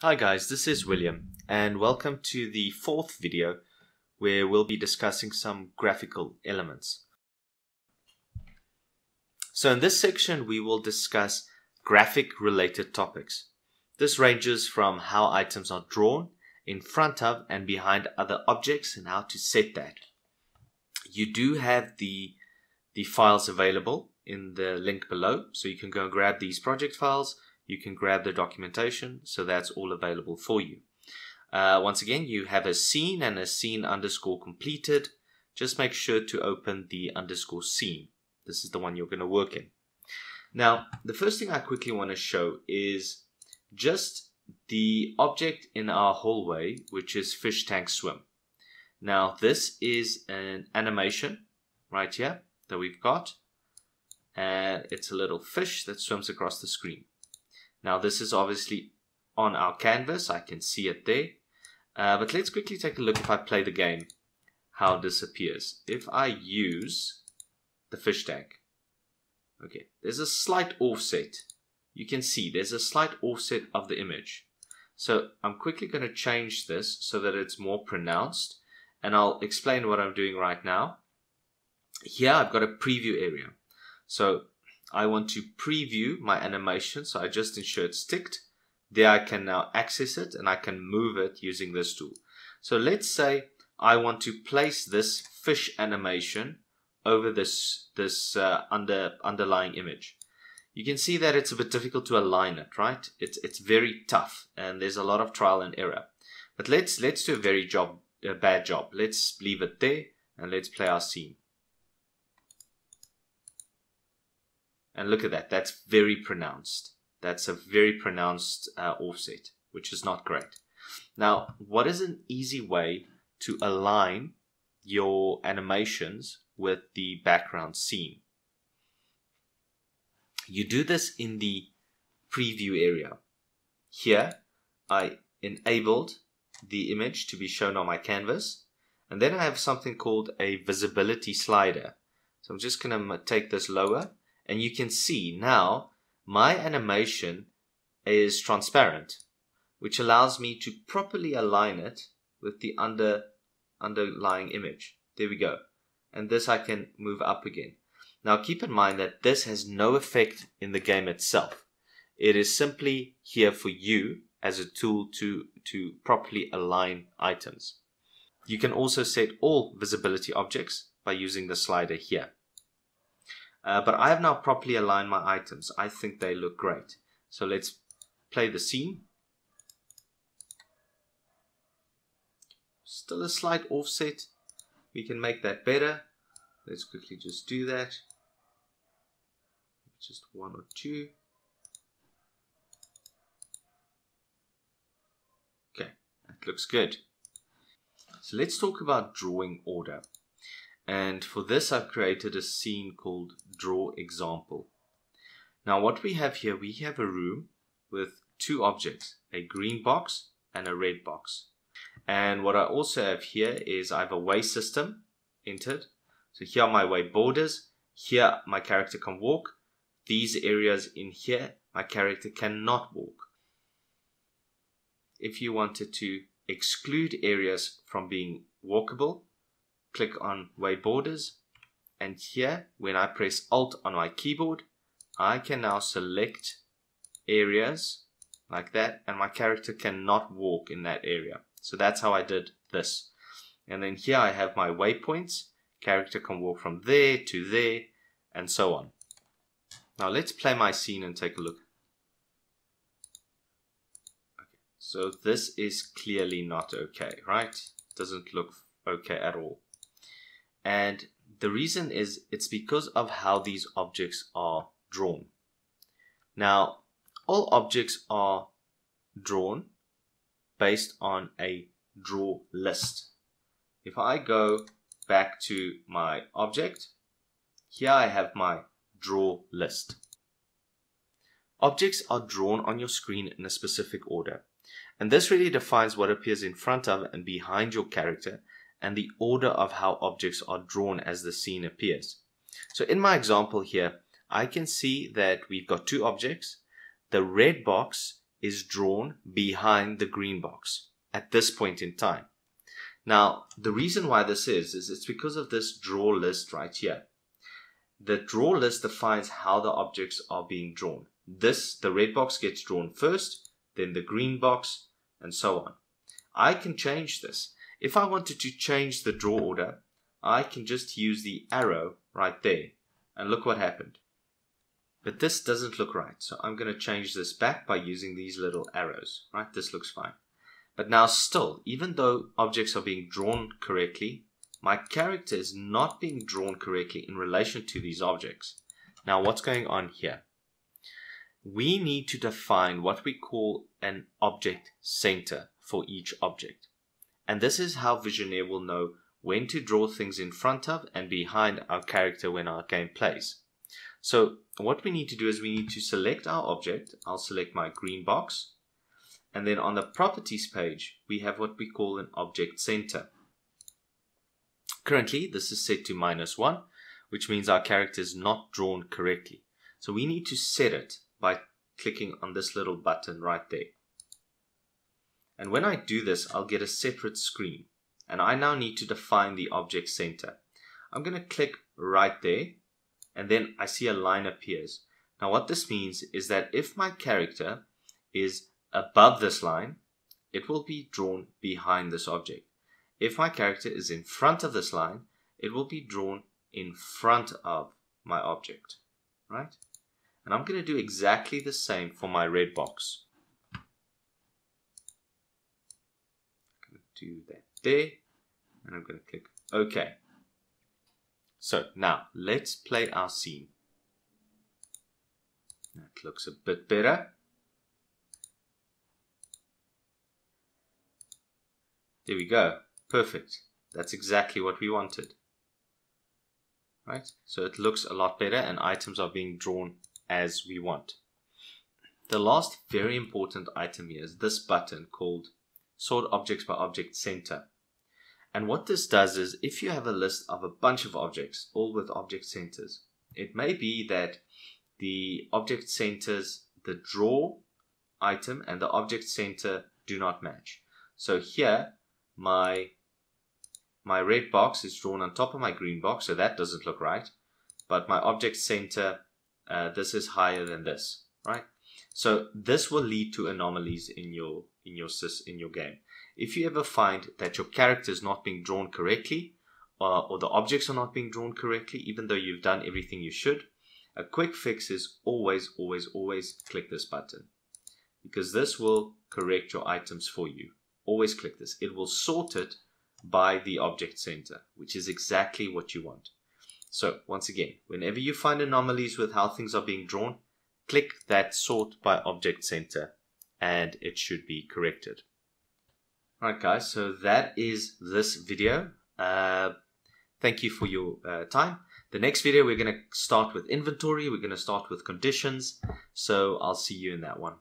Hi guys, this is William and welcome to the fourth video where we'll be discussing some graphical elements. So in this section we will discuss graphic related topics. This ranges from how items are drawn in front of and behind other objects and how to set that. You do have the, the files available in the link below so you can go and grab these project files you can grab the documentation. So that's all available for you. Uh, once again, you have a scene and a scene underscore completed. Just make sure to open the underscore scene. This is the one you're going to work in. Now, the first thing I quickly want to show is just the object in our hallway, which is fish tank swim. Now, this is an animation right here that we've got. And it's a little fish that swims across the screen. Now this is obviously on our canvas. I can see it there. Uh, but let's quickly take a look if I play the game, how this appears. If I use the fish tank, okay, there's a slight offset. You can see there's a slight offset of the image. So I'm quickly going to change this so that it's more pronounced and I'll explain what I'm doing right now. Here I've got a preview area. So I want to preview my animation. So I just ensure it's ticked. There I can now access it and I can move it using this tool. So let's say I want to place this fish animation over this, this uh, under, underlying image. You can see that it's a bit difficult to align it, right? It's, it's very tough and there's a lot of trial and error. But let's, let's do a very job, a bad job. Let's leave it there and let's play our scene. And look at that, that's very pronounced. That's a very pronounced uh, offset, which is not great. Now, what is an easy way to align your animations with the background scene? You do this in the preview area. Here, I enabled the image to be shown on my canvas. And then I have something called a visibility slider. So I'm just going to take this lower and you can see now my animation is transparent, which allows me to properly align it with the under underlying image. There we go. And this I can move up again. Now keep in mind that this has no effect in the game itself. It is simply here for you as a tool to, to properly align items. You can also set all visibility objects by using the slider here. Uh, but I have now properly aligned my items. I think they look great. So let's play the scene. Still a slight offset. We can make that better. Let's quickly just do that. Just one or two. Okay, that looks good. So let's talk about drawing order. And for this, I've created a scene called Draw Example. Now what we have here, we have a room with two objects, a green box and a red box. And what I also have here is I have a way system entered. So here are my way borders. Here my character can walk. These areas in here, my character cannot walk. If you wanted to exclude areas from being walkable, click on way borders. And here when I press alt on my keyboard I can now select areas like that and my character cannot walk in that area. So that's how I did this. And then here I have my waypoints. Character can walk from there to there and so on. Now let's play my scene and take a look. Okay, so this is clearly not okay right? Doesn't look okay at all and the reason is it's because of how these objects are drawn. Now, all objects are drawn based on a draw list. If I go back to my object, here I have my draw list. Objects are drawn on your screen in a specific order, and this really defines what appears in front of and behind your character and the order of how objects are drawn as the scene appears. So in my example here, I can see that we've got two objects. The red box is drawn behind the green box at this point in time. Now, the reason why this is, is it's because of this draw list right here. The draw list defines how the objects are being drawn. This, the red box gets drawn first, then the green box, and so on. I can change this. If I wanted to change the draw order, I can just use the arrow right there. And look what happened. But this doesn't look right. So I'm going to change this back by using these little arrows. Right? This looks fine. But now still, even though objects are being drawn correctly, my character is not being drawn correctly in relation to these objects. Now what's going on here? We need to define what we call an object center for each object. And this is how Visionaire will know when to draw things in front of and behind our character when our game plays. So what we need to do is we need to select our object. I'll select my green box. And then on the properties page, we have what we call an object center. Currently, this is set to minus 1, which means our character is not drawn correctly. So we need to set it by clicking on this little button right there. And when I do this, I'll get a separate screen. And I now need to define the object center. I'm going to click right there, and then I see a line appears. Now what this means is that if my character is above this line, it will be drawn behind this object. If my character is in front of this line, it will be drawn in front of my object, right? And I'm going to do exactly the same for my red box. I'm going to do that there, and I'm going to click OK. So now let's play our scene. That looks a bit better. There we go. Perfect. That's exactly what we wanted. Right? So it looks a lot better and items are being drawn as we want. The last very important item here is this button called Sort Objects by Object Center. And what this does is if you have a list of a bunch of objects, all with object centers, it may be that the object centers, the draw item and the object center do not match. So here, my my red box is drawn on top of my green box, so that doesn't look right. But my object center, uh, this is higher than this, right? So this will lead to anomalies in your in your in your game. If you ever find that your character is not being drawn correctly, uh, or the objects are not being drawn correctly, even though you've done everything you should, a quick fix is always, always, always click this button because this will correct your items for you. Always click this. It will sort it by the object center, which is exactly what you want. So once again, whenever you find anomalies with how things are being drawn, click that sort by object center and it should be corrected. Alright guys, so that is this video. Uh, thank you for your uh, time. The next video we're going to start with inventory, we're going to start with conditions, so I'll see you in that one.